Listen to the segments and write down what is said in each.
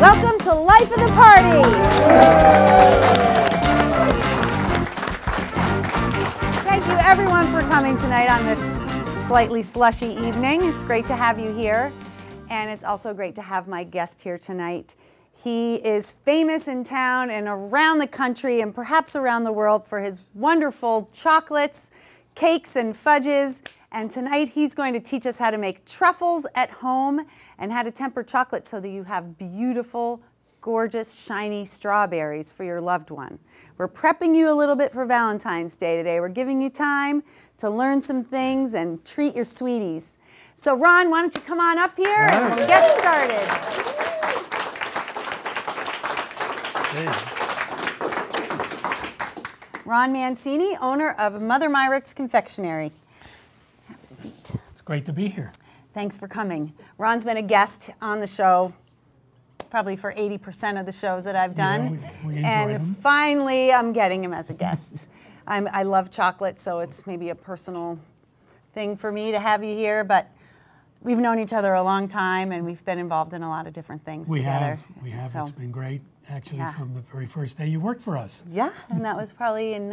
Welcome to Life of the Party. Thank you everyone for coming tonight on this slightly slushy evening. It's great to have you here. And it's also great to have my guest here tonight. He is famous in town and around the country and perhaps around the world for his wonderful chocolates, cakes, and fudges. And tonight he's going to teach us how to make truffles at home and how to temper chocolate so that you have beautiful, gorgeous, shiny strawberries for your loved one. We're prepping you a little bit for Valentine's Day today. We're giving you time to learn some things and treat your sweeties. So Ron, why don't you come on up here and we'll get started. Ron Mancini, owner of Mother Myrick's Confectionery. Seat. It's great to be here. Thanks for coming. Ron's been a guest on the show probably for 80% of the shows that I've done. Yeah, we, we and them. finally, I'm getting him as a guest. I'm, I love chocolate, so it's maybe a personal thing for me to have you here, but we've known each other a long time and we've been involved in a lot of different things We together. have, we have. So, It's been great, actually, Yeah. from the very first day you worked for us. yeah, and that was probably in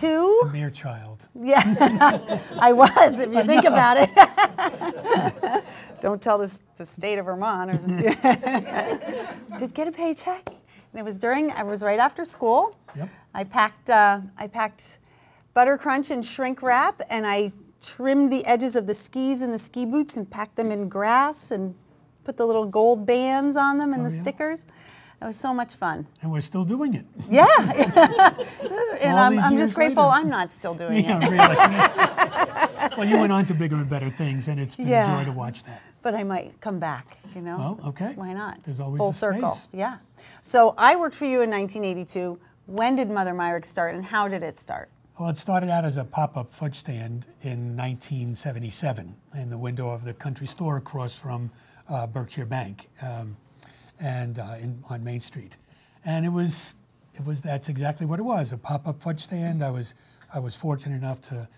1982. A mere child. Yeah, I was, if you think about it. Don't tell this the state of Vermont. Did get a paycheck. And it was during, I was right after school. Yep. I packed, uh, I packed butter crunch and shrink wrap, and I trimmed the edges of the skis and the ski boots and packed them in grass and put the little gold bands on them and Oh, the yeah? stickers. It was so much fun. And we're still doing it. Yeah. and I'm, I'm just grateful later. I'm not still doing it. yeah, really. well, you went on to bigger and better things, and it's been Yeah. a joy to watch that. but I might come back, you know? Well, okay. Why not? There's always Full a circle. space. Yeah. So I worked for you in 1982. When did Mother Myrick start and how did it start? Well, it started out as a pop-up fudge stand in 1977 in the window of the country store across from uh, Berkshire Bank, um, and uh, in, on Main Street. And it was, it was that's exactly what it was—a pop-up fudge stand. I was, I was fortunate enough to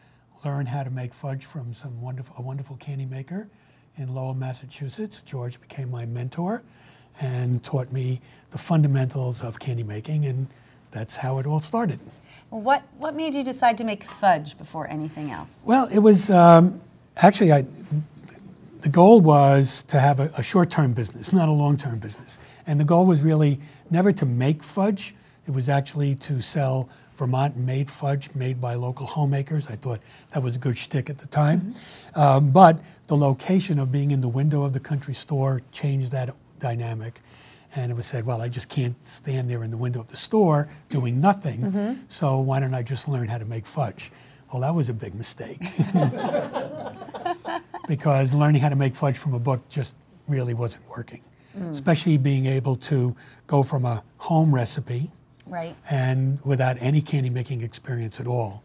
learn how to make fudge from some wonderful, a wonderful candy maker in Lowell, Massachusetts. George became my mentor and taught me the fundamentals of candy making, and that's how it all started. What, what made you decide to make fudge before anything else? Well, it was um, actually I, the goal was to have a, a short-term business, not a long-term business, and the goal was really never to make fudge. It was actually to sell Vermont-made fudge made by local homemakers. I thought that was a good shtick at the time, um, but the location of being in the window of the country store changed that dynamic. And it was said, well, I just can't stand there in the window of the store doing nothing. So why don't I just learn how to make fudge? Well, that was a big mistake. because learning how to make fudge from a book just really wasn't working. Especially being able to go from a home recipe Right. and without any candy making experience at all,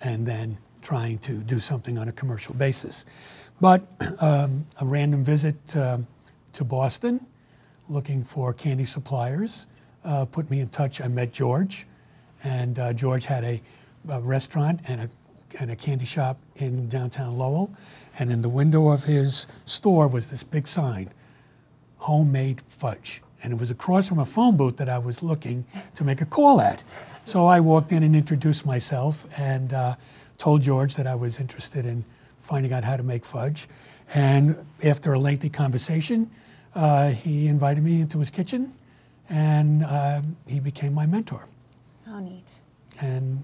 and then trying to do something on a commercial basis. But um, a random visit um, to Boston looking for candy suppliers uh, put me in touch. I met George, and uh, George had a, a restaurant and a, and a candy shop in downtown Lowell. And in the window of his store was this big sign homemade fudge. And it was across from a phone booth that I was looking to make a call at. So I walked in and introduced myself and uh, told George that I was interested in finding out how to make fudge. And after a lengthy conversation, uh, he invited me into his kitchen and uh, he became my mentor. How neat. And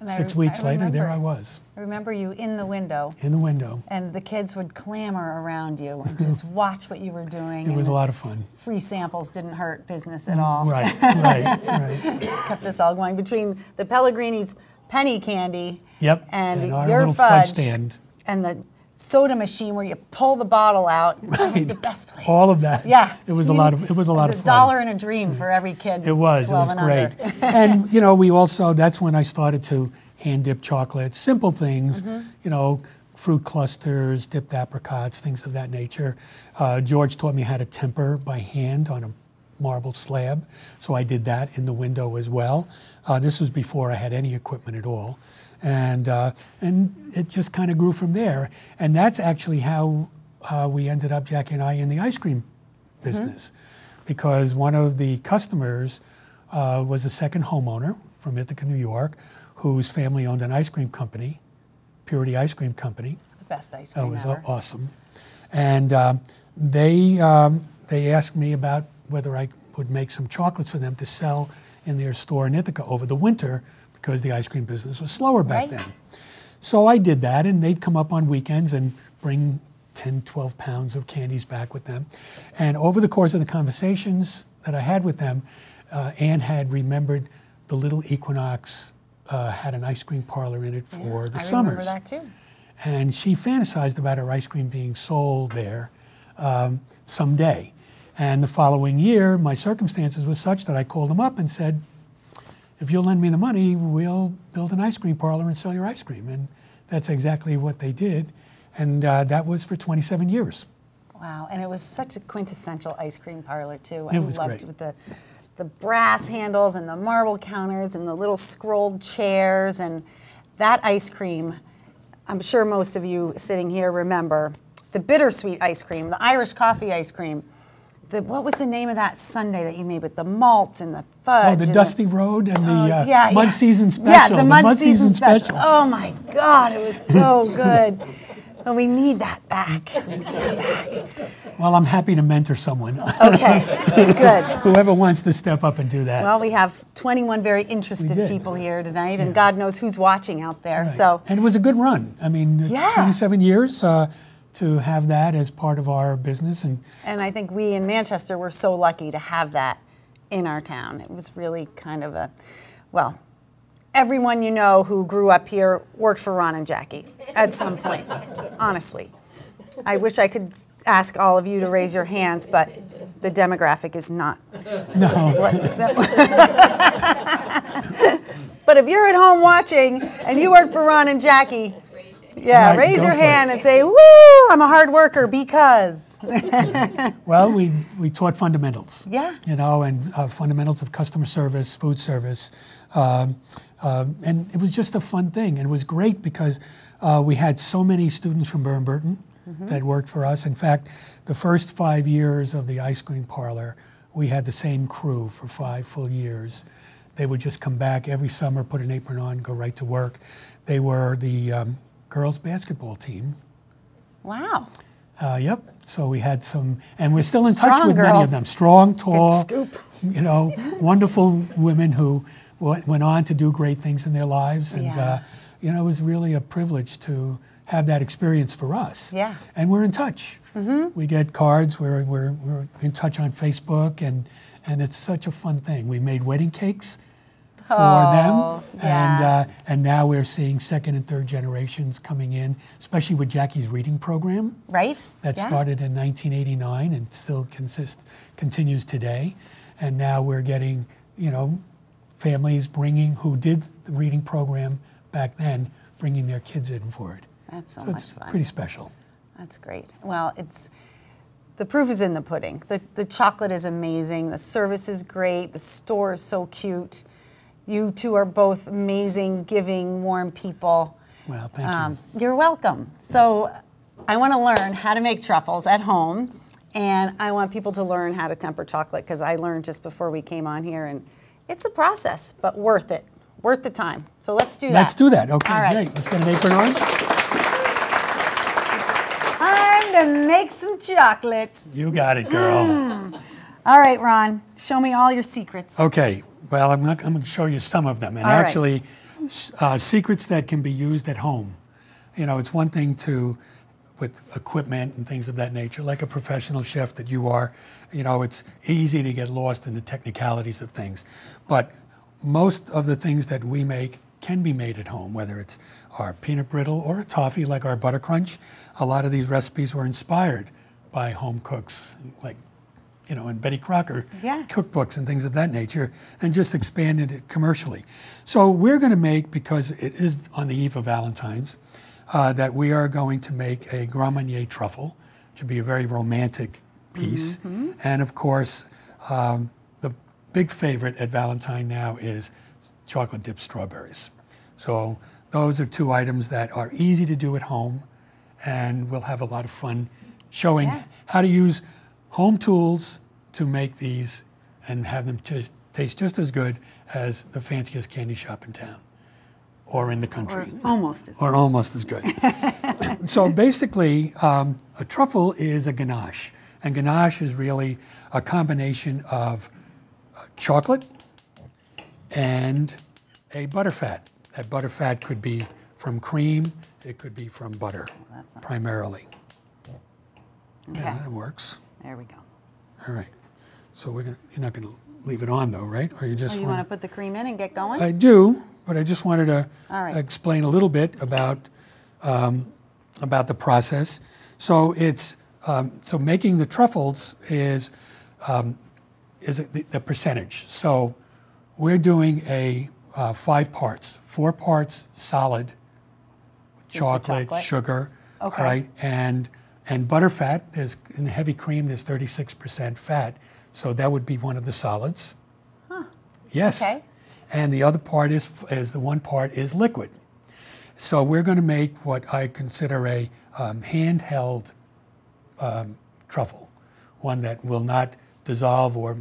And six re- weeks later, there I was I remember you in the window, in the window. and the kids would clamor around you and just watch what you were doing. It was a lot of fun. Free samples didn't hurt business at all. Mm, right, right, right. Kept us all going between the Pellegrini's penny candy Yep, and, and our your little fudge, fudge stand. and the soda machine where you pull the bottle out. That was the best place. All of that. Yeah. It was a lot of it was a lot of fun. A dollar and a dream for every kid. It was. It was and great. and you know, we also that's when I started to hand dip chocolate, simple things, Mm-hmm. you know, fruit clusters, dipped apricots, things of that nature. Uh, George taught me how to temper by hand on a marble slab, so I did that in the window as well. Uh, this was before I had any equipment at all, and uh, and it just kind of grew from there. And that's actually how uh, we ended up, Jackie and I, in the ice cream business because one of the customers uh, was a second homeowner from Ithaca, New York, whose family owned an ice cream company, Purity Ice Cream Company. The best ice That cream was ever. awesome. And um, they, um, they asked me about whether I would make some chocolates for them to sell in their store in Ithaca over the winter because the ice cream business was slower back Right. then. So I did that, and they'd come up on weekends and bring 10, 12 pounds of candies back with them. And over the course of the conversations that I had with them, uh, Anne had remembered the little Equinox uh, had an ice cream parlor in it for the I summers remember that too. and she fantasized about her ice cream being sold there um, someday. And the following year, my circumstances were such that I called them up and said, "If you'll lend me the money, we'll build an ice cream parlor and sell your ice cream." And that's exactly what they did, and uh, that was for 27 years. Wow, and it was such a quintessential ice cream parlor too. It I was loved great. with the the brass handles and the marble counters and the little scrolled chairs and that ice cream. I'm sure most of you sitting here remember the bittersweet ice cream, the Irish coffee ice cream. The, what was the name of that Sunday that you made with the malt and the fudge? Oh, the Dusty Road and the Oh, uh, yeah, Mud yeah. Season Special. Yeah, the, mud, season, special. Oh my God, it was so good. And we need that back. We need that back. Well, I'm happy to mentor someone, Okay, good. whoever wants to step up and do that. Well, we have 21 very interested people here tonight, and God knows who's watching out there. Right. So, and it was a good run. I mean, Yeah. 27 years uh, to have that as part of our business, and and I think we in Manchester were so lucky to have that in our town. It was really kind of a, well, everyone you know who grew up here worked for Ron and Jackie at some point, honestly. I wish I could ask all of you to raise your hands, but the demographic is not no. But if you're at home watching and you work for Ron and Jackie, yeah, raise your for it. hand and say, "Woo! I'm a hard worker because." Well, we, we taught fundamentals. Yeah. You know, and uh, fundamentals of customer service, food service. Um, um, and it was just a fun thing. And it was great because uh, we had so many students from Burr and Burton that worked for us. In fact, the first five years of the ice cream parlor, we had the same crew for five full years. They would just come back every summer, put an apron on, go right to work. They were the um, girls' basketball team Wow. uh, yep. So we had some, and we're still in touch Strong with many of them. Strong, tall, scoop. you know, wonderful women who went on to do great things in their lives. And, Yeah. uh, you know, it was really a privilege to have that experience for us. Yeah. And we're in touch. Mm-hmm. We get cards, we're, we're, we're in touch on Facebook, and, and it's such a fun thing. We made wedding cakes for Oh, them. And, uh, and now we're seeing second and third generations coming in, especially with Jackie's reading program Right? that Yeah. started in 1989 and still consists, continues today. And now we're getting, you know, families bringing who did the reading program back then, bringing their kids in for it. That's so, So much it's fun. pretty special. That's great. Well, it's the proof is in the pudding. The the chocolate is amazing. The service is great. The store is so cute. You two are both amazing, giving, warm people. Well, thank Um, you. you're welcome. So, I want to learn how to make truffles at home, and I want people to learn how to temper chocolate because I learned just before we came on here, and it's a process, but worth it, worth the time. So let's do that. Let's do that. Okay, All right. great. Let's get an apron on. Time to make some chocolate. You got it, girl. All right, Ron, show me all your secrets. Okay. Well, I'm, not, I'm going to show you some of them, and All right. actually, s- uh, secrets that can be used at home. You know, it's one thing to, with equipment and things of that nature, like a professional chef that you are. You know, it's easy to get lost in the technicalities of things, but most of the things that we make can be made at home, whether it's our peanut brittle or a toffee like our butter crunch. A lot of these recipes were inspired by home cooks like you know, and Betty Crocker Yeah. cookbooks and things of that nature, and just expanded it commercially. So we're going to make, because it is on the eve of Valentine's, uh, that we are going to make a Grand Marnier truffle, which would be a very romantic piece. And of course, um, the big favorite at Valentine now is chocolate dipped strawberries. So those are two items that are easy to do at home, and we'll have a lot of fun showing Yeah. how to use home tools to make these and have them just taste just as good as the fanciest candy shop in town or in the Or country almost as or almost as good. so basically, um, a truffle is a ganache, and ganache is really a combination of uh, chocolate and a butterfat. That butterfat could be from cream, it could be from butter, that's not- primarily. Okay, Yeah, that works. There we go. All right. So we're gonna, you're not going to leave it on though, right? Or you just Oh, you want to put the cream in and get going? I do, but I just wanted to right. explain a little bit about um, about the process. So it's um, so making the truffles is um, is the, the percentage. So we're doing a uh, five parts, four parts solid, chocolate, chocolate. sugar, Okay. right, and and butter fat. There's in heavy cream. There's 36% fat, so that would be one of the solids. Huh. Yes. Okay. And the other part is is the one part is liquid. So we're going to make what I consider a um, handheld um, truffle, one that will not dissolve or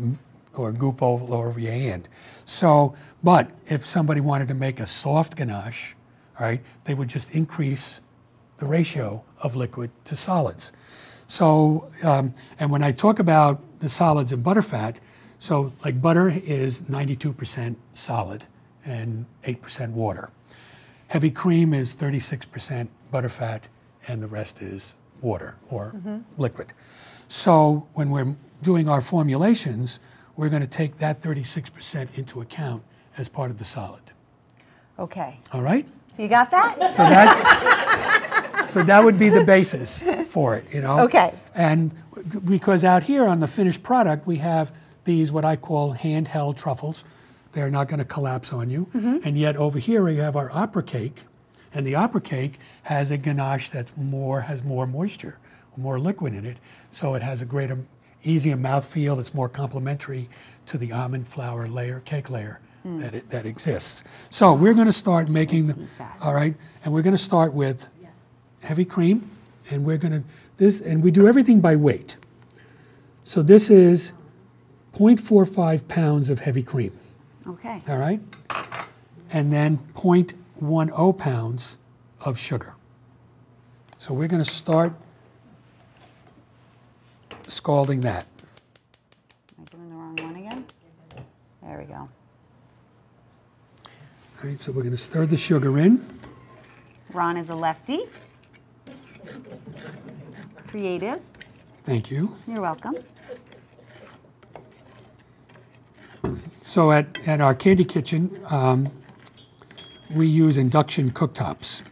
or goop over, over your hand. So, but if somebody wanted to make a soft ganache, all right, they would just increase the ratio of liquid to solids. So, um, and when I talk about the solids and butterfat, so like butter is 92% solid and 8% water. Heavy cream is 36% butterfat and the rest is water or liquid. So when we're doing our formulations, we're going to take that 36% into account as part of the solid. Okay, All right? you got that? So that's so that would be the basis for it, you know. Okay. And because out here on the finished product, we have these what I call handheld truffles. They're not going to collapse on you. And yet over here we have our opera cake, and the opera cake has a ganache that's more has more moisture, more liquid in it, so it has a greater, um, easier mouthfeel. It's more complementary to the almond flour layer, cake layer that it, that exists. So we're going to start making the, all right, and we're going to start with heavy cream, and we're going to this, and we do everything by weight. So this is 0.45 pounds of heavy cream, Okay, all right, and then 0.10 pounds of sugar. So we're going to start scalding that. am I doing the wrong one again? There we go. All right, so we're going to stir the sugar in. Ron is a lefty. Creative. Thank you. You're welcome. So at, at our candy kitchen, um, we use induction cooktops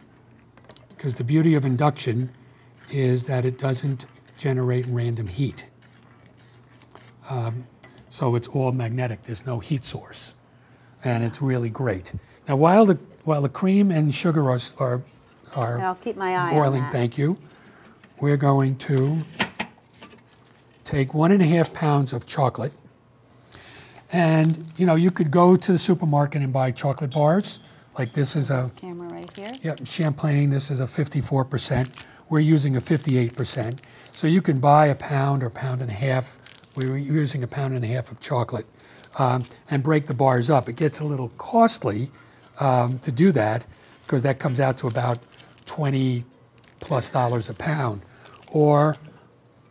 because the beauty of induction is that it doesn't generate random heat. Um, so it's all magnetic. There's no heat source, and it's really great. Now, while the while the cream and sugar are are, are I'll keep my eye boiling, on that. thank you. We're going to take one and a half pounds of chocolate. And, you know, you could go to the supermarket and buy chocolate bars. Like this is a, This camera right here. yeah, Champagne, this is a 54%. We're using a 58%. So you can buy a pound or pound and a half. We were using a pound and a half of chocolate um, and break the bars up. It gets a little costly um, to do that because that comes out to about 20 plus dollars a pound. Or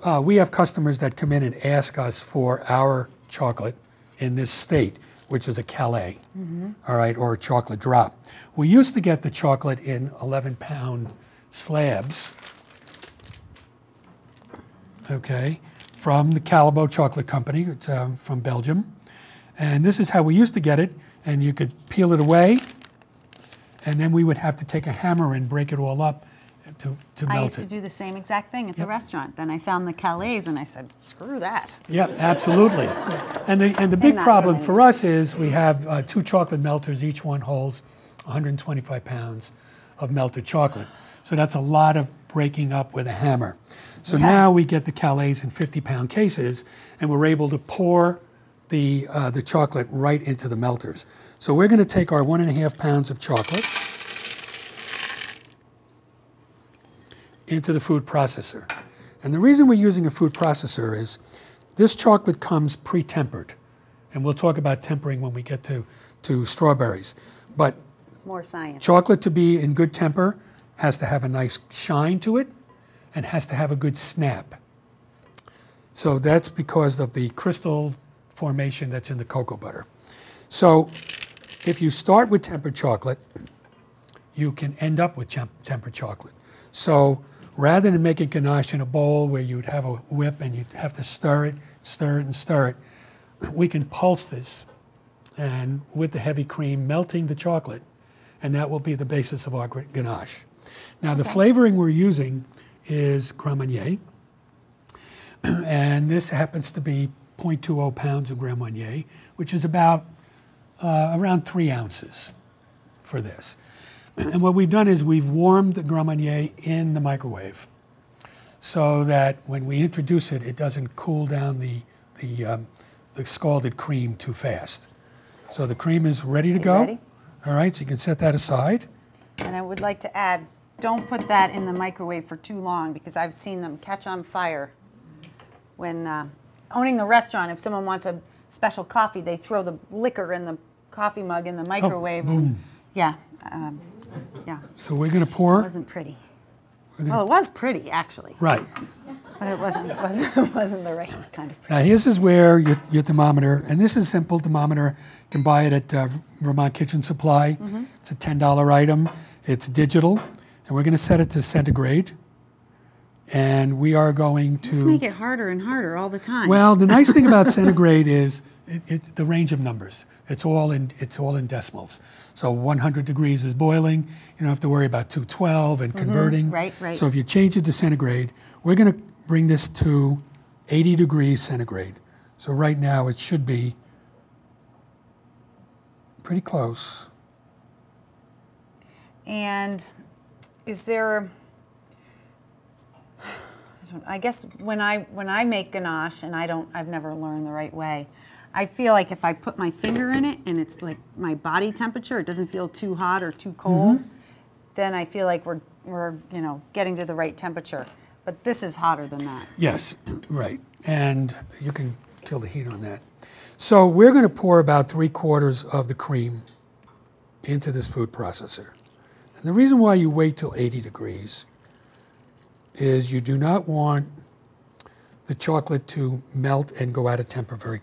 uh, we have customers that come in and ask us for our chocolate in this state, which is a callets, all right, or a chocolate drop. We used to get the chocolate in 11 pound slabs, okay, from the Callebaut Chocolate Company. It's um, from Belgium. And this is how we used to get it. And you could peel it away, and then we would have to take a hammer and break it all up to, to melt it. I used it. to do the same exact thing at the restaurant. Then I found the callets and I said, screw that. Yeah, absolutely. And the, and the big so problem for us is we have uh, two chocolate melters. Each one holds 125 pounds of melted chocolate. So that's a lot of breaking up with a hammer. So now we get the callets in 50 pound cases and we're able to pour the, uh, the chocolate right into the melters. So we're going to take our one and a half pounds of chocolate into the food processor. And the reason we're using a food processor is this chocolate comes pre-tempered. And we'll talk about tempering when we get to, to strawberries. But More science. chocolate to be in good temper has to have a nice shine to it and has to have a good snap. So that's because of the crystal formation that's in the cocoa butter. So if you start with tempered chocolate, you can end up with temp- tempered chocolate. So rather than making ganache in a bowl where you'd have a whip and you'd have to stir it, stir it, and stir it, we can pulse this and with the heavy cream melting the chocolate, and that will be the basis of our ganache. Now the flavoring we're using is Grand Marnier, and this happens to be 0.20 pounds of Grand Marnier, which is about uh, around three ounces for this. And what we've done is we've warmed the Grand Marnier in the microwave so that when we introduce it, it doesn't cool down the, the, um, the scalded cream too fast. So the cream is ready to go. ready? All right, so you can set that aside. And I would like to add, don't put that in the microwave for too long because I've seen them catch on fire. When uh, owning the restaurant, if someone wants a special coffee, they throw the liquor in the coffee mug in the microwave. and- yeah, um, yeah, So we're going to it pour. wasn't pretty. Well, it was pretty actually, Right. but it wasn't. It wasn't. It wasn't the right kind of pretty. Now, this is where your, your thermometer, and this is simple thermometer. You can buy it at uh, Vermont Kitchen Supply. Mm-hmm. It's a $10 item. It's digital, and we're going to set it to centigrade. And we are going to. Just make it harder and harder all the time. Well, the nice thing about centigrade is it, it, the range of numbers. It's all in it's all in decimals. So 100 degrees is boiling. You don't have to worry about 212 and converting. Mm-hmm. Right, right. So if you change it to centigrade, we're going to bring this to 80 degrees centigrade. So right now it should be pretty close. And is there? I, guess when I when I make ganache, and I don't, I've never learned the right way. I feel like if I put my finger in it and it's like my body temperature, it doesn't feel too hot or too cold. Mm-hmm. Then I feel like we're we're you know getting to the right temperature. But this is hotter than that. Yes, right. And you can kill the heat on that. So we're going to pour about three quarters of the cream into this food processor. And the reason why you wait till 80 degrees is you do not want the chocolate to melt and go out of temper very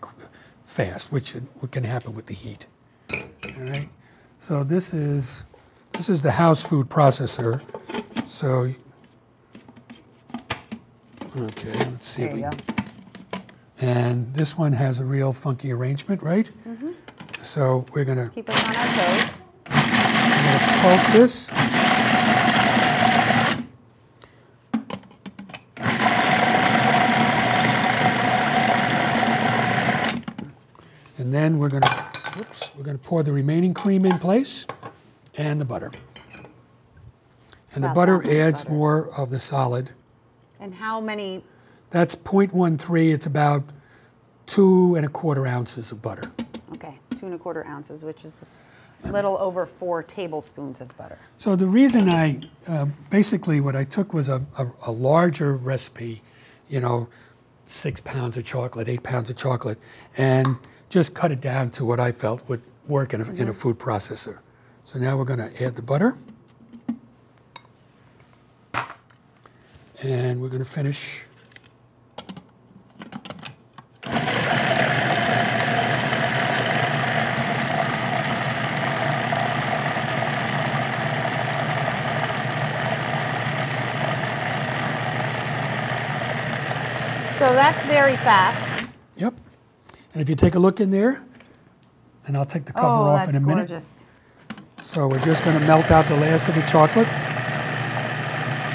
fast, which can happen with the heat. All right. So this is this is the house food processor. So okay, let's see. There you we- go. and this one has a real funky arrangement, right? Mm -hmm. So we're going to Keep us on our toes. pulse this. And then we're going to, whoops, we're going to pour the remaining cream in place and the butter. And the About butter that much adds butter. more of the solid. And how many? That's 0.13. It's about two and a quarter ounces of butter. Okay, two and a quarter ounces, which is a little over four tablespoons of butter. So the reason I, uh, basically what I took was a, a, a larger recipe, you know, six pounds of chocolate, eight pounds of chocolate, and just cut it down to what I felt would work in a, in a food processor. So now we're going to add the butter. And we're going to finish. So that's very fast. Yep. And if you take a look in there, and I'll take the cover Oh, off in a minute. gorgeous. So we're just going to melt out the last of the chocolate.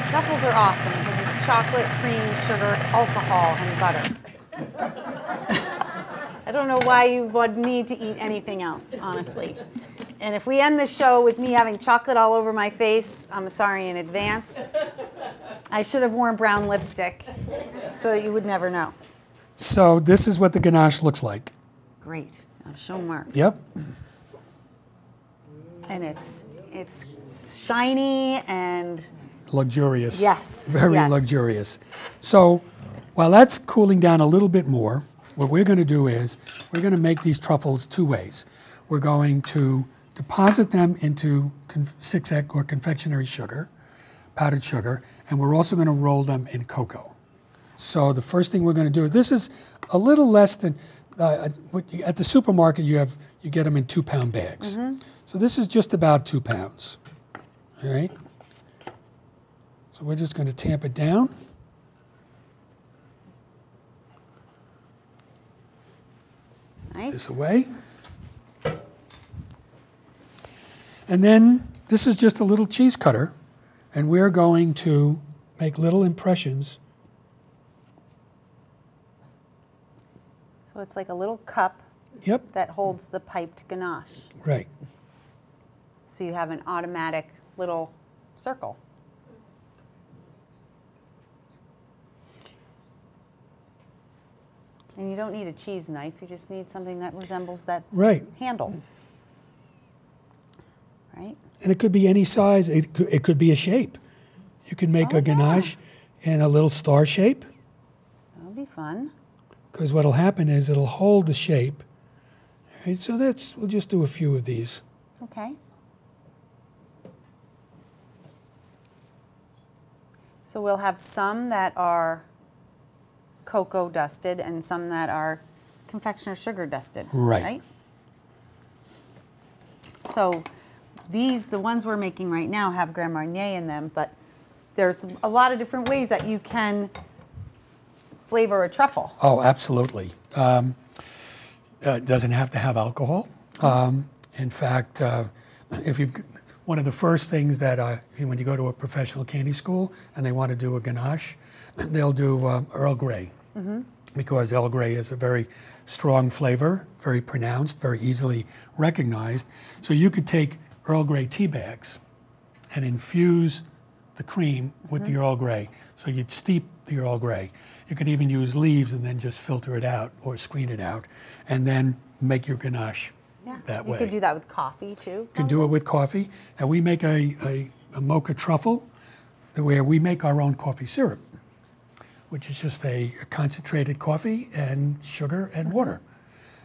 Truffles are awesome because it's chocolate, cream, sugar, alcohol, and butter. I don't know why you would need to eat anything else, honestly. And if we end the show with me having chocolate all over my face, I'm sorry in advance. I should have worn brown lipstick so that you would never know. So this is what the ganache looks like. Great. Now show Mark. Yep. And it's it's shiny and luxurious. Yes, Very yes. luxurious. So while that's cooling down a little bit more, what we're going to do is we're going to make these truffles two ways. We're going to deposit them into 6X or confectionery sugar, powdered sugar, and we're also going to roll them in cocoa. So the first thing we're going to do, this is a little less than, uh, at the supermarket you have, you get them in two pound bags. So this is just about two pounds, all right? So we're just going to tamp it down. Nice. this away. And then this is just a little cheese cutter, and we're going to make little impressions. So it's like a little cup Yep, that holds the piped ganache. right. So you have an automatic little circle. And you don't need a cheese knife, you just need something that resembles that Right. handle. Right? And it could be any size, it could, it could be a shape. You can make Oh, a ganache in a little star shape, That'll be fun. Because what'll happen is it'll hold the shape. Right, so that's, we'll just do a few of these. Okay. So we'll have some that are cocoa dusted and some that are confectioner sugar dusted. Right. So these, the ones we're making right now, have Grand Marnier in them, but there's a lot of different ways that you can flavor a truffle. Oh, absolutely. Um, uh, it doesn't have to have alcohol. Um, in fact, uh, if you one of the first things that uh, when you go to a professional candy school and they want to do a ganache, they'll do um, Earl Grey because Earl Grey is a very strong flavor, very pronounced, very easily recognized. So you could take Earl Grey tea bags and infuse the cream with the Earl Grey. So you'd steep the Earl Grey. You could even use leaves and then just filter it out or screen it out, and then make your ganache Yeah. that you way. could do that with coffee too. You can do it with coffee. And we make a, a, a mocha truffle where we make our own coffee syrup, which is just a, a concentrated coffee and sugar and water.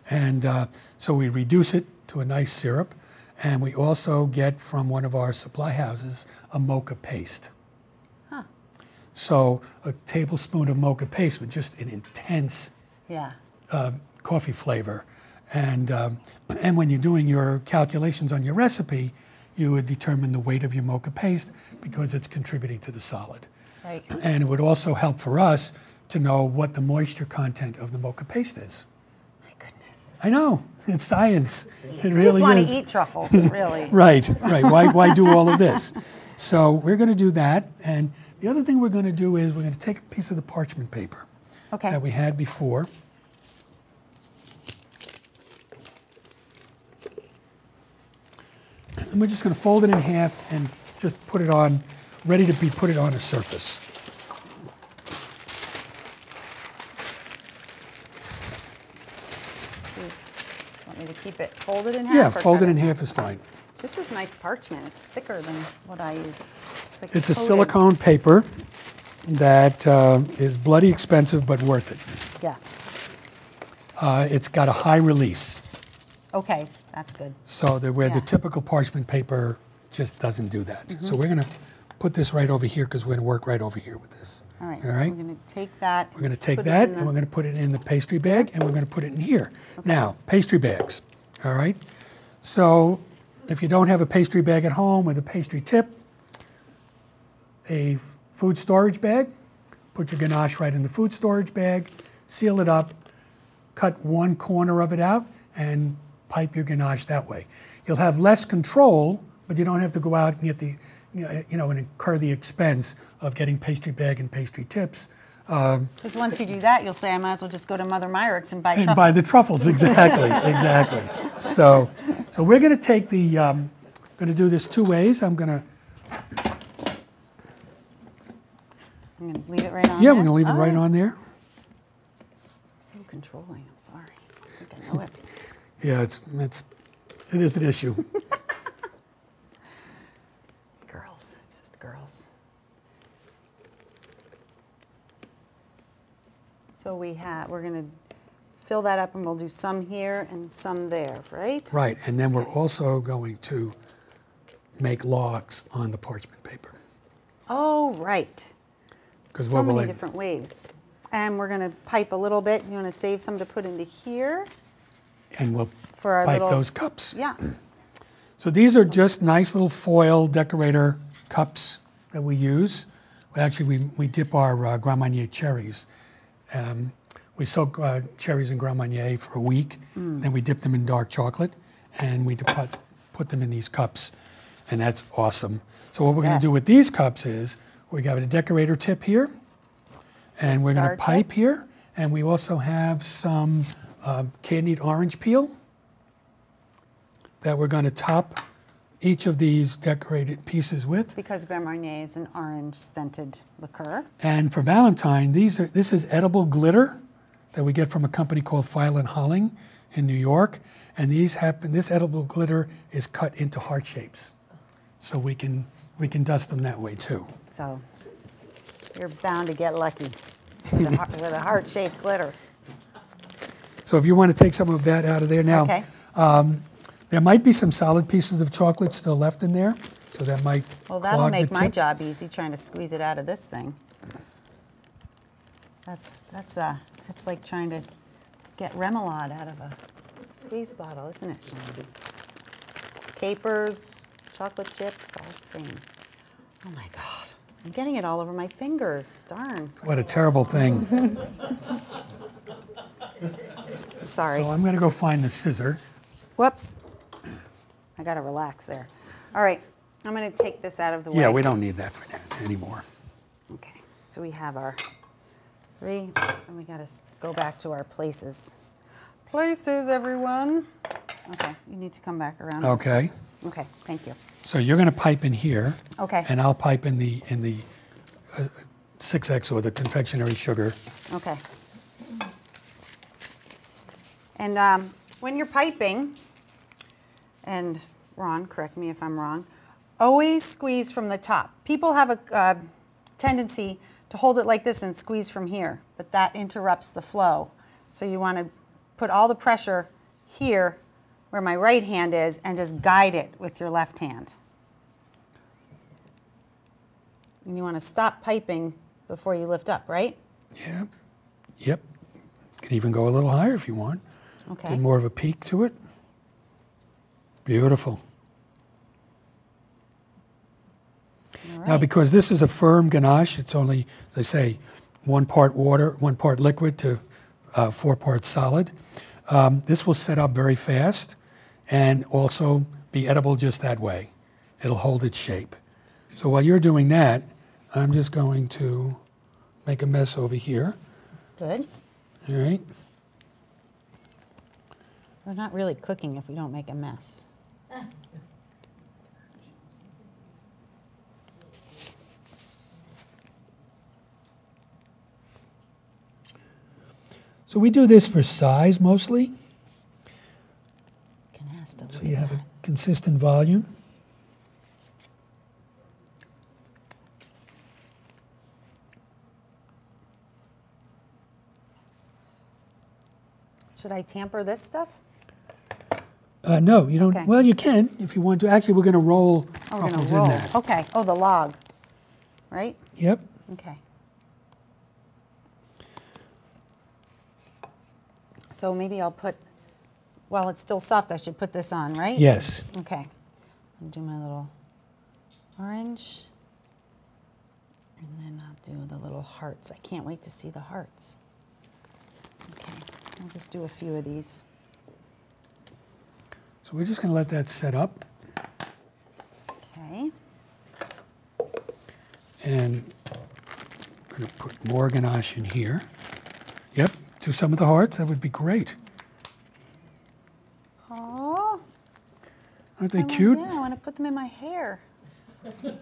And uh, so we reduce it to a nice syrup. And we also get from one of our supply houses a mocha paste. So a tablespoon of mocha paste with just an intense Yeah. uh, coffee flavor. And, um, and when you're doing your calculations on your recipe, you would determine the weight of your mocha paste because it's contributing to the solid. Right. And it would also help for us to know what the moisture content of the mocha paste is. My goodness. I know, it's science. It You really just want is. to eat truffles, really. Right, right. Why, why do all of this? So we're going to do that. And the other thing we're going to do is we're going to take a piece of the parchment paper Okay. that we had before. And we're just going to fold it in half and just put it on, ready to be put it on a surface. Hmm. Want me to keep it folded in half? Yeah, or fold it in half is fine. This is nice parchment. It's thicker than what I use. It's, like It's a silicone paper that uh, is bloody expensive but worth it. Yeah. Uh, it's got a high release, Okay, that's good. so that where the Yeah. Mm-hmm. typical parchment paper just doesn't do that. So we're going to put this right over here because we're going to work right over here with this. All right. All so we're going to take that. We're going to take that and we're going to put it in the pastry bag and we're going to put it in here. Now, pastry bags, all right? So if you don't have a pastry bag at home with a pastry tip, a food storage bag, put your ganache right in the food storage bag, seal it up, cut one corner of it out, and pipe your ganache that way. You'll have less control, but you don't have to go out and get the, you know, and incur the expense of getting pastry bag and pastry tips. Um, Because once you do that, you'll say, I might as well just go to Mother Myrick's and buy and truffles. buy the truffles, exactly, exactly. So, so we're going to take the, um, going to do this two ways. I'm going to, I'm going to leave it right on Yeah, there. we're going to leave it right, right, on there. So controlling, I'm sorry. I think I know yeah, it's, it's, it is an issue. girls, it's just girls. So we have, we're going to fill that up and we'll do some here and some there, right? Right, and then we're also going to make logs on the parchment paper. Oh, right. So many different ways. And we're gonna pipe a little bit. You wanna save some to put into here? And we'll For our pipe little- those cups. Yeah, So these are just nice little foil decorator cups that we use. We Actually, we, we dip our uh, Grand Marnier cherries. Um, we soak uh, cherries in Grand Marnier for a week, Mm. then we dip them in dark chocolate, and we put, put them in these cups, and that's awesome. So what we're going to do with these cups is we got a decorator tip here, and we're going to pipe tip. here, and we also have some uh, candied orange peel that we're going to top each of these decorated pieces with. because Grand Marnier is an orange scented liqueur. And for Valentine, these are this is edible glitter that we get from a company called File and Holling in New York. And these happen this edible glitter is cut into heart shapes. So we can we can dust them that way too. So you're bound to get lucky with a, a heart-shaped glitter. So if you want to take some of that out of there now, Okay. there might be some solid pieces of chocolate still left in there. So that might Well, that'll make my job easy trying to squeeze it out of this thing. That's, that's, uh, that's like trying to get remoulade out of a squeeze bottle, isn't it, Shandy? Capers, chocolate chips, all the same. Oh my God, I'm getting it all over my fingers, darn. What a terrible thing. I'm sorry. So I'm going to go find the scissor. Whoops. I gotta relax there. All right, I'm gonna take this out of the way. Yeah, we don't need that for that anymore. Okay, so we have our three, and we gotta go back to our places. Places, everyone. Okay, you need to come back around. Okay. Okay, thank you. So you're going to pipe in here. Okay. And I'll pipe in the in the uh, 6X or the confectionery sugar. Okay. And um, when you're piping, and Ron, correct me if I'm wrong, always squeeze from the top. People have a uh, tendency to hold it like this and squeeze from here, but that interrupts the flow. So you want to put all the pressure here where my right hand is and just guide it with your left hand. And you want to stop piping before you lift up, right? Yep. Yep. Can even go a little higher if you want. Okay. Get more of a peak to it. Beautiful. All Now, because this is a firm ganache, it's only, as I say, one part water, one part liquid to uh, four parts solid. Um, this will set up very fast and also be edible just that way. It'll hold its shape. So while you're doing that, I'm just going to make a mess over here. Good. All right. We're not really cooking if we don't make a mess. So we do this for size mostly, so you have a consistent volume. Should I tamper this stuff? Uh, no, you don't. Okay. Well, you can if you want to. Actually, we're going to roll Oh, truffles roll. in that. Okay. Oh, the log. Right? Yep. Okay. So maybe I'll put, while it's still soft, I should put this on, right? Yes. Okay. I'll do my little orange. And then I'll do the little hearts. I can't wait to see the hearts. Okay. I'll just do a few of these. So we're just going to let that set up, Okay. and I'm going to put more ganache in here. Yep. Do some of the hearts. That would be great. Oh. Aren't they cute? Yeah, I want to put them in my hair. Can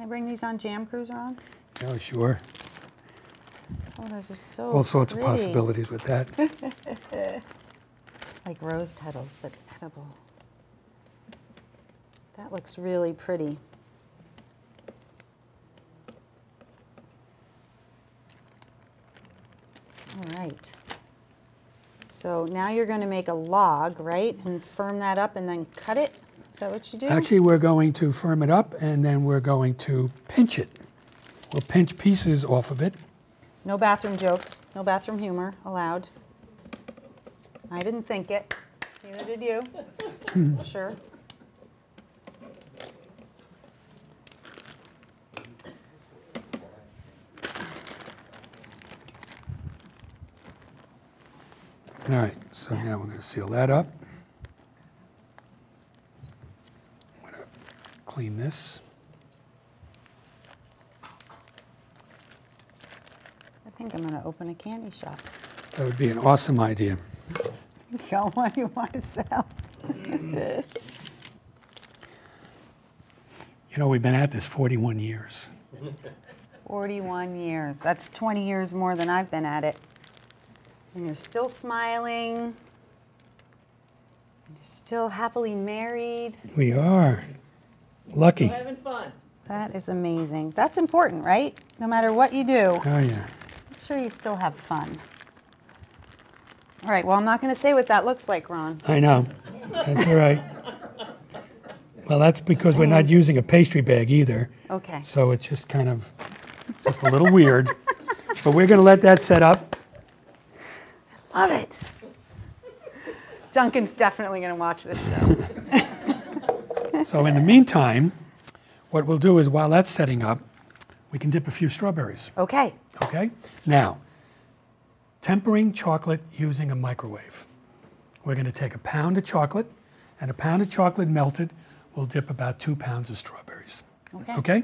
I bring these on Jam Cruiser on? Oh, sure. Oh, those are so All sorts of possibilities with that. Like rose petals, but edible. That looks really pretty. right. So now you're going to make a log, right? And firm that up and then cut it? Is that what you do? Actually, we're going to firm it up and then we're going to pinch it. We'll pinch pieces off of it. No bathroom jokes, no bathroom humor allowed. I didn't think it. Neither did you. sure. All right, so now we're going to seal that up. I'm going to clean this. I think I'm going to open a candy shop. That would be an awesome idea. You got one you want to sell? You know, we've been at this 41 years. 41 years. That's 20 years more than I've been at it. And you're still smiling. And you're still happily married. We are. Lucky. having fun. That is amazing. That's important, right? No matter what you do, Oh, yeah. make sure you still have fun. All right, well, I'm not going to say what that looks like, Ron. I know. That's all right. Well, that's because we're not using a pastry bag either. Okay. So it's just kind of, just a little weird. But we're going to let that set up. Love it. Duncan's definitely going to watch this show. So in the meantime, what we'll do is while that's setting up, we can dip a few strawberries. Okay. Okay? Now, tempering chocolate using a microwave. We're going to take a pound of chocolate, and a pound of chocolate melted We'll dip about two pounds of strawberries. Okay. Okay?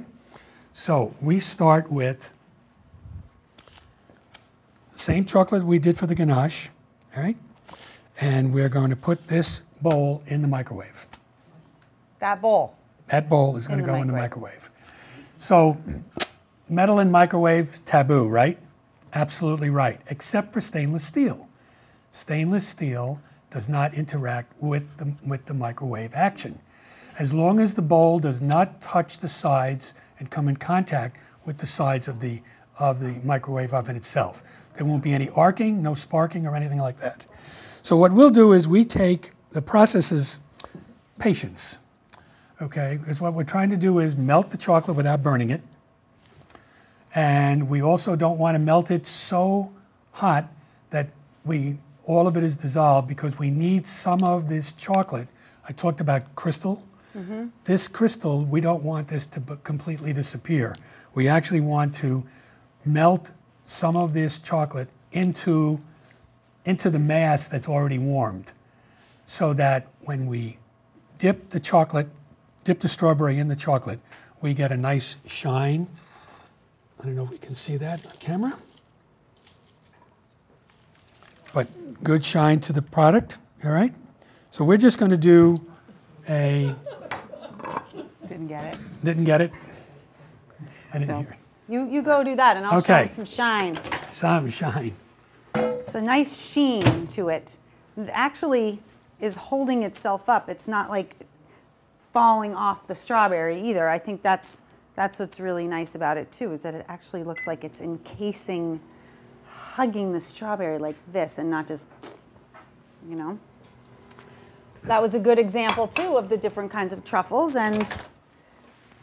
So we start with the same chocolate we did for the ganache, all right? And we're going to put this bowl in the microwave. That bowl. That bowl is going to go in the microwave. microwave. So, metal in microwave, taboo, right? Absolutely right, except for stainless steel. Stainless steel does not interact with the, with the microwave action. As long as the bowl does not touch the sides and come in contact with the sides of the, of the microwave oven itself. There won't be any arcing, no sparking, or anything like that. So, what we'll do is we take the process is patience okay? Because what we're trying to do is melt the chocolate without burning it. And we also don't want to melt it so hot that we all of it is dissolved because we need some of this chocolate. I talked about crystal. Mm-hmm. This crystal, we don't want this to completely disappear. We actually want to melt some of this chocolate into, into the mass that's already warmed so that when we dip the chocolate, dip the strawberry in the chocolate, we get a nice shine. I don't know if we can see that on camera. But good shine to the product, all right? So we're just going to do a, Didn't get it. didn't get it? I didn't No. hear it. You, you go do that and I'll show Okay. him some shine. Some shine. It's a nice sheen to it. It actually is holding itself up. It's not like falling off the strawberry either. I think that's that's what's really nice about it too, is that it actually looks like it's encasing, hugging the strawberry like this and not just, you know. That was a good example too of the different kinds of truffles and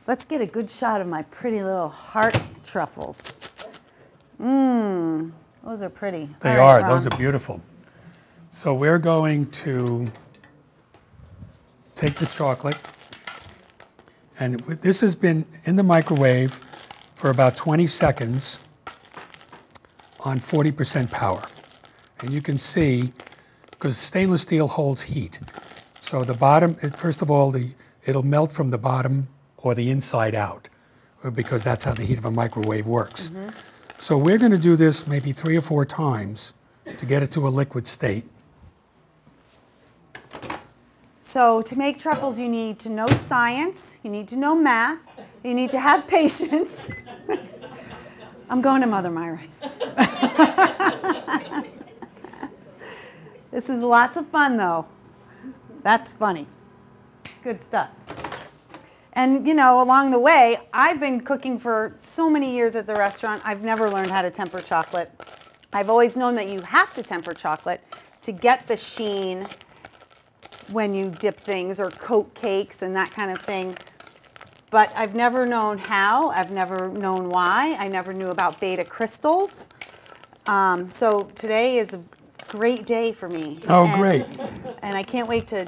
let's get a good shot of my pretty little heart truffles. Mmm, those are pretty. They All right, are, those are beautiful. So we're going to take the chocolate, and this has been in the microwave for about 20 seconds on 40% power. And you can see, because stainless steel holds heat. So the bottom, it- first of all, the, it'll melt from the bottom or the inside out, uh, because that's how the heat of a microwave works. So we're going to do this maybe three or four times to get it to a liquid state. So to make truffles, you need to know science, you need to know math, you need to have patience. I'm going to Mother Myrick's. this is lots of fun, though. That's funny. Good stuff. And you know, along the way, I've been cooking for so many years at the restaurant. I've never learned how to temper chocolate. I've always known that you have to temper chocolate to get the sheen when you dip things or coat cakes and that kind of thing. But I've never known how, I've never known why, I never knew about beta crystals. Um, so today is a great day for me. Oh, And- great. And I can't wait to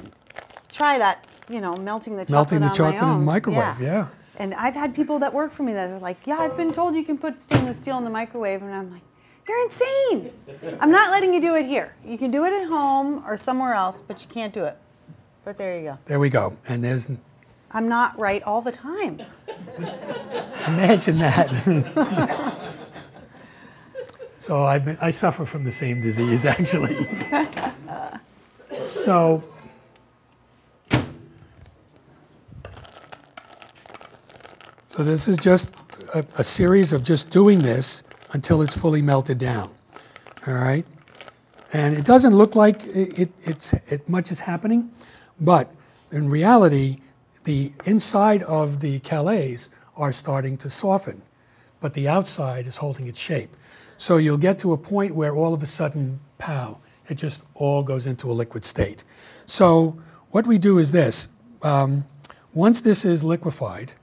try that, you know, melting the chocolate Melting the chocolate in the microwave, yeah. And I've had people that work for me that are like, yeah, I've been told you can put stainless steel in the microwave. And I'm like, you're insane. I'm not letting you do it here. You can do it at home or somewhere else, but you can't do it. But there you go. There we go. And there's, I'm not right all the time. imagine that. so I've been, I suffer from the same disease, actually. so, so this is just a, a series of just doing this until it's fully melted down. All right? And it doesn't look like it, it, it's, it, much is happening, but in reality, the inside of the callets are starting to soften, but the outside is holding its shape. So you'll get to a point where all of a sudden, pow, it just all goes into a liquid state. So what we do is this. Um, once this is liquefied,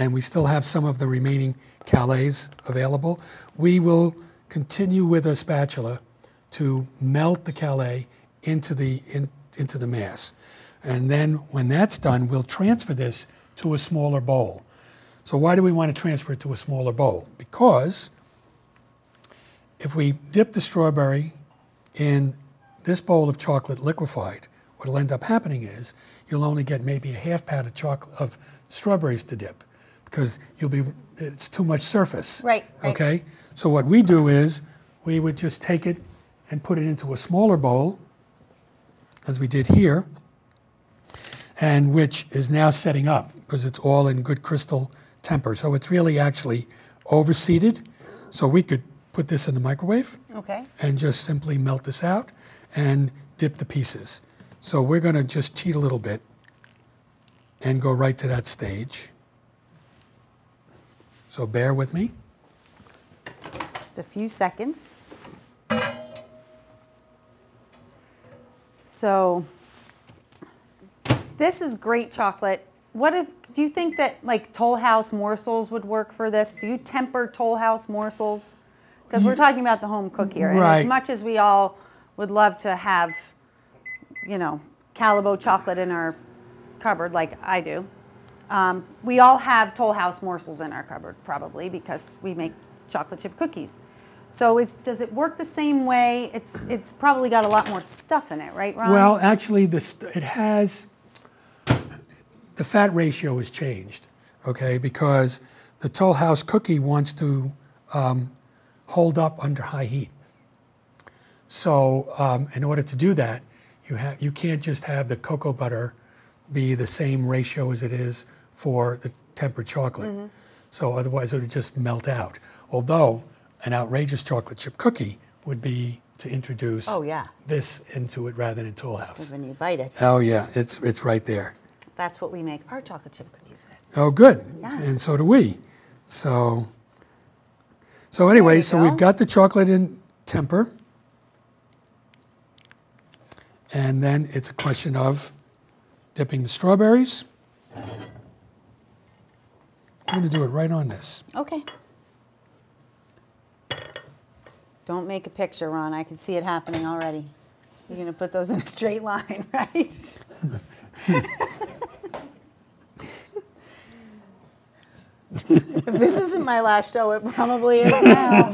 and we still have some of the remaining callets available, we will continue with a spatula to melt the callets into the, in, into the mass. And then when that's done, we'll transfer this to a smaller bowl. So why do we want to transfer it to a smaller bowl? Because if we dip the strawberry in this bowl of chocolate liquefied, what'll end up happening is you'll only get maybe a half pound of chocolate of strawberries to dip because you'll be it's too much surface. Right, right. Okay. So what we do is we would just take it and put it into a smaller bowl, as we did here, and which is now setting up because it's all in good crystal temper. So it's really actually overseeded. So we could put this in the microwave Okay. and just simply melt this out and dip the pieces. So we're going to just cheat a little bit and go right to that stage. So bear with me. Just a few seconds. So this is great chocolate. What if, do you think that like Toll House morsels would work for this? Do you temper Toll House morsels? Because we're talking about the home cook here. And Right. as much as we all would love to have, you know, Callebaut chocolate in our cupboard like I do, um, we all have Toll House morsels in our cupboard probably because we make chocolate chip cookies. So is, does it work the same way? It's, it's probably got a lot more stuff in it, right, Ron? Well, actually, it has the fat ratio has changed, okay? Because the Toll House cookie wants to um, hold up under high heat. So, um, in order to do that, you you can't just have the cocoa butter be the same ratio as it is for the tempered chocolate. Mm-hmm. So otherwise, it would just melt out. Although an outrageous chocolate chip cookie would be to introduce Oh, yeah. this into it rather than Toll House. when you bite it, Oh yeah, it's it's right there. that's what we make our chocolate chip cookies with. Oh good, Yeah. and so do we. So so anyway, so go. we've got the chocolate in temper, and then it's a question of dipping the strawberries. I'm going to do it right on this. Okay. Don't make a picture, Ron. I can see it happening already. You're going to put those in a straight line, right? if this isn't my last show, it probably is now.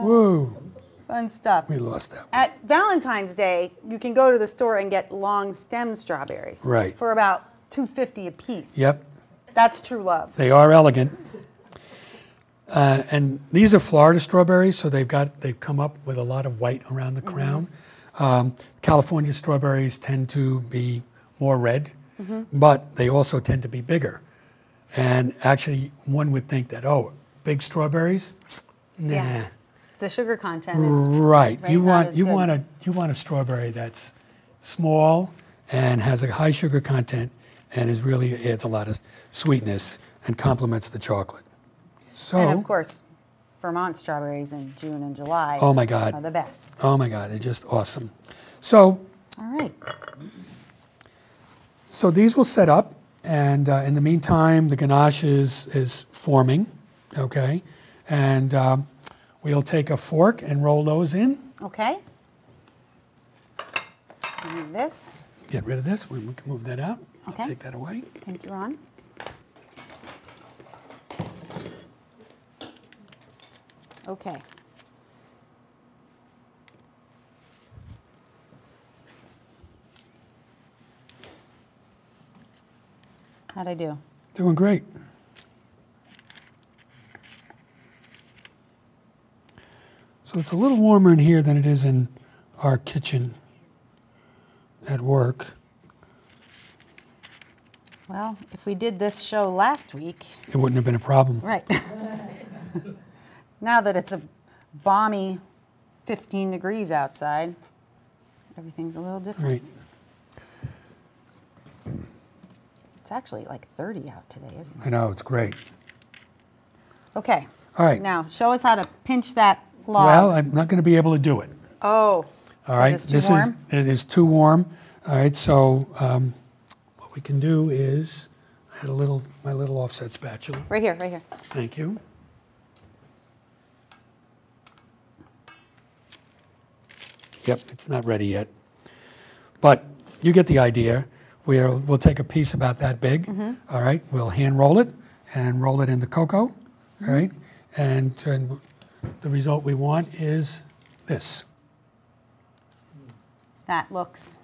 Whoa, Fun stuff. we lost that. One. At Valentine's Day, you can go to the store and get long stem strawberries. Right. For about 250 a piece. Yep, That's true love. They are elegant. Uh, and these are Florida strawberries, so they've got they've come up with a lot of white around the crown. Um, California strawberries tend to be more red, but they also tend to be bigger. And actually, one would think that oh, big strawberries, nah. Yeah. The sugar content is Right. Right, You want you good. want a you want a strawberry that's small and has a high sugar content and is really adds a lot of sweetness and complements the chocolate. So, And of course, Vermont strawberries in June and July. Oh my God. Are the best. oh my God, they're just awesome. So, All right. so these will set up, and uh, in the meantime, the ganache is is forming, okay, and um, we'll take a fork and roll those in. Okay. Move this. Get rid of this. We can move that out. Okay. I'll take that away. Thank you, Ron. Okay. How'd I do? Doing great. So it's a little warmer in here than it is in our kitchen at work. Well, if we did this show last week, It wouldn't have been a problem. right. now that it's a balmy 15 degrees outside, everything's a little different. Right. It's actually like 30 out today, isn't it? I know, it's great. Okay. All right. Now, show us how to pinch that log. Well, I'm not going to be able to do it. oh. All right. Is this warm? is it is too warm. All right. So um, what we can do is I had a little my little offset spatula. Right here, right here. Thank you. Yep, it's not ready yet. But you get the idea. We'll, we'll take a piece about that big, all right? We'll hand roll it and roll it in the cocoa, all right? And, and the result we want is this. That looks,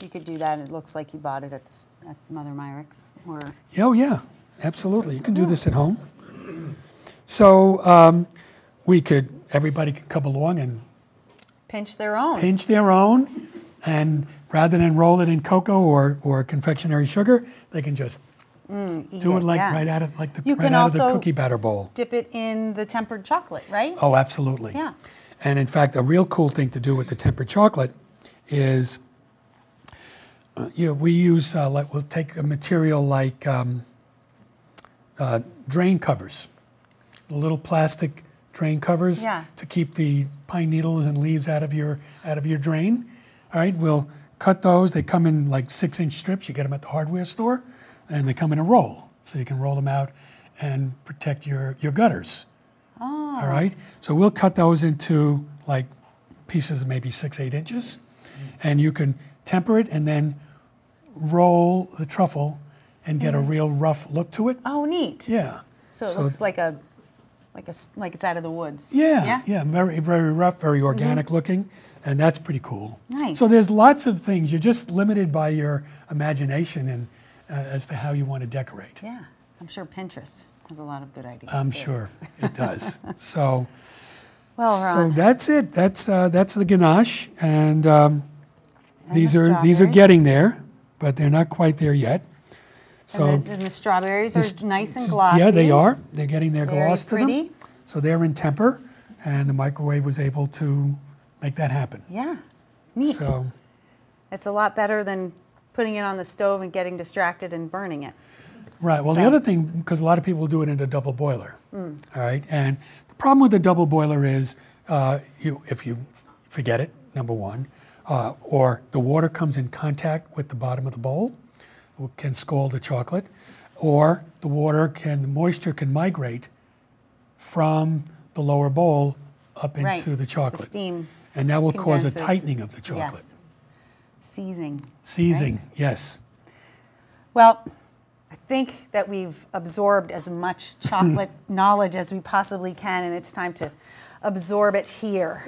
you could do that. It looks like you bought it at, the, at Mother Myrick's or Oh, yeah, absolutely. You can do this at home. So um, we could, everybody could come along and pinch their own. pinch their own, and rather than roll it in cocoa or, or confectionery sugar, they can just Eat do it like yeah. right out of like the You right can out of the cookie batter bowl. Dip it in the tempered chocolate, right? Oh, absolutely. Yeah. And in fact, a real cool thing to do with the tempered chocolate is, uh, you know, we use uh, like we'll take a material like um, uh, drain covers, the little plastic drain covers Yeah. to keep the pine needles and leaves out of your out of your drain. All right, we'll cut those. They come in like six-inch strips. You get them at the hardware store, and they come in a roll, so you can roll them out and protect your your gutters. Oh. All right. So we'll cut those into like pieces of maybe six, eight inches, mm-hmm. and you can temper it and then roll the truffle and get a mm-hmm. real rough look to it. Oh, neat. Yeah. So it looks like a, like a like it's out of the woods. Yeah, Yeah. yeah, very, very rough, very mm-hmm. organic looking, and that's pretty cool. Nice. So there's lots of things. You're just limited by your imagination and uh, as to how you want to decorate. Yeah. I'm sure Pinterest has a lot of good ideas. I'm too. sure it does. so. Well, So that's it. That's uh, that's the ganache, and, um, And these the are these are getting there, but they're not quite there yet. So and, the, and the strawberries this- are nice and glossy. yeah, they are. They're getting their Very gloss to pretty. them. So they're in temper, and the microwave was able to make that happen. Yeah. Neat. So It's a lot better than putting it on the stove and getting distracted and burning it. right. Well, the other thing, because a lot of people do it in a double boiler. Mm. All right, and the problem with the double boiler is uh, you if you forget it, number one, uh, or the water comes in contact with the bottom of the bowl, it can scald the chocolate, or the water can the moisture can migrate from the lower bowl up Right. into the The chocolate, steam and that will cause a tightening of the chocolate. Yes. Seizing. Seizing, yes. Well, I think that we've absorbed as much chocolate knowledge as we possibly can, and it's time to absorb it here.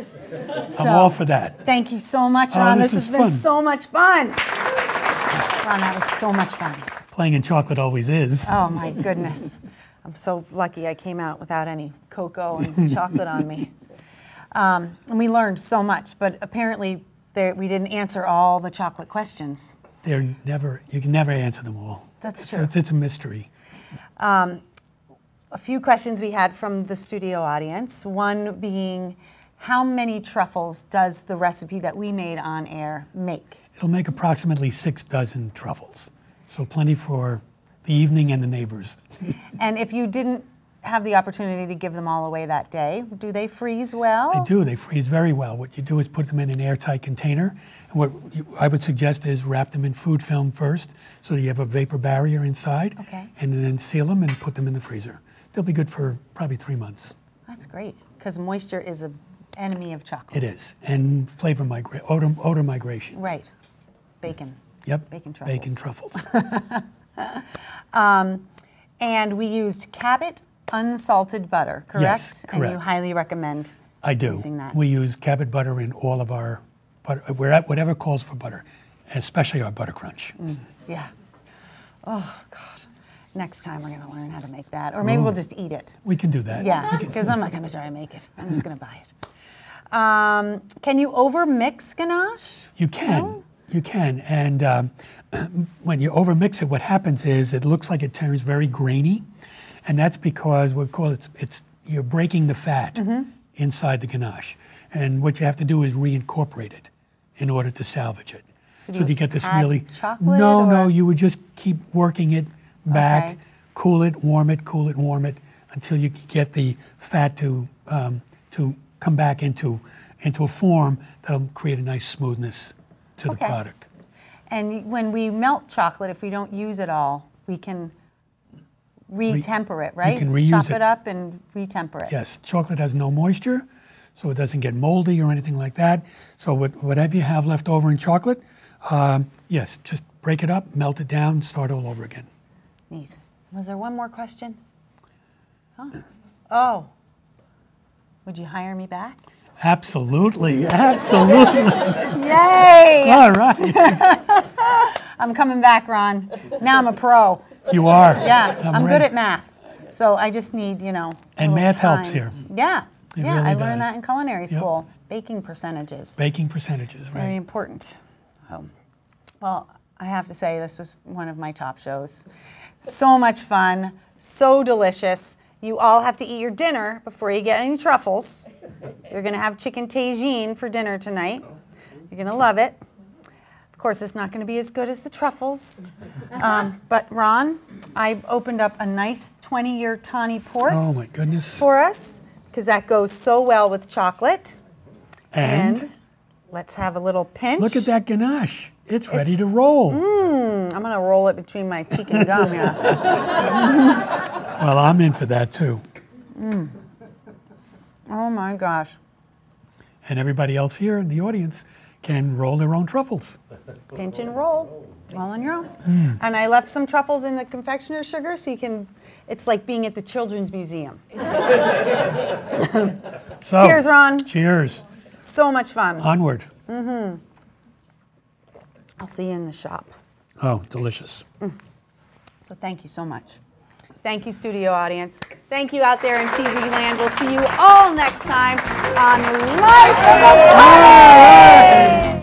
I'm all for that. Thank you so much, Oh, Ron. this this has been fun. so much fun. Ron, that was so much fun. Playing in chocolate always is. Oh my goodness. I'm so lucky I came out without any cocoa and chocolate on me. Um, and we learned so much, but apparently there, we didn't answer all the chocolate questions. They're never, you can never answer them all. That's So true. It's, it's a mystery. Um, a few questions we had from the studio audience. One being, how many truffles does the recipe that we made on air make? It'll make approximately six dozen truffles. So plenty for the evening and the neighbors. And if you didn't have the opportunity to give them all away that day, do they freeze well? They do. They freeze very well. What you do is put them in an airtight container. And what you, I would suggest is wrap them in food film first, so that you have a vapor barrier inside. Okay. And then seal them and put them in the freezer. They'll be good for probably three months. That's great, because moisture is an enemy of chocolate. It is, and flavor migration, odor, odor migration. Right. Bacon. Yep. Bacon truffles. Bacon truffles. truffles. Um, and we used Cabot unsalted butter, correct? Yes, And you highly recommend I do. using that. We use Cabot butter in all of our butter, we're at whatever calls for butter, especially our butter crunch. Yeah. Oh, God. Next time we're going to learn how to make that. Or maybe we'll just eat it. We can do that. Yeah, because I'm not going to try to make it. I'm just going to buy it. Um, can you over mix ganache? You can. You can. And um, when you overmix it, what happens is it looks like it turns very grainy. And that's because we call it, it's, you're breaking the fat Mm-hmm. inside the ganache. And what you have to do is reincorporate it in order to salvage it. So So, you you get this really. chocolate no, no, you would just keep working it back, Okay. cool it, warm it, cool it, warm it, until you get the fat to, um, to come back into, into a form that'll create a nice smoothness to the product. And when we melt chocolate, if we don't use it all, we can retemper it, right? You can reuse Chop it. it up and retemper it. Yes, chocolate has no moisture, so it doesn't get moldy or anything like that. So what- whatever you have left over in chocolate, um, yes, just break it up, melt it down, start all over again. Neat. Was there one more question? Oh. Oh. Would you hire me back? Absolutely, absolutely. Yay! all right, I'm coming back, Ron. Now I'm a pro. You are. Yeah, I'm, good at math. So I just need, you know, And math helps here. Yeah. It yeah, really I learned that in culinary school. Baking percentages. Baking percentages, right. Very important. Um, well, I have to say, this was one of my top shows. So much fun, so delicious. You all have to eat your dinner before you get any truffles. You're going to have chicken tagine for dinner tonight. You're going to love it. Of course, it's not going to be as good as the truffles. Um, but Ron, I opened up a nice 20-year tawny port Oh my goodness. for us because that goes so well with chocolate. And, let's have a little pinch. look at that ganache. It's ready to roll. I'm gonna roll it between my cheek and gum. Yeah. Well, I'm in for that too. Oh my gosh. And everybody else here in the audience can roll their own truffles. Pinch and roll, all on your own. And I left some truffles in the confectioner's sugar, so you can. It's like being at the Children's Museum. So, Cheers, Ron. Cheers. So much fun. Onward. Mm-hmm. I'll see you in the shop. Oh, delicious. So thank you so much. Thank you, studio audience. Thank you out there in TV land. We'll see you all next time on Life of a Party.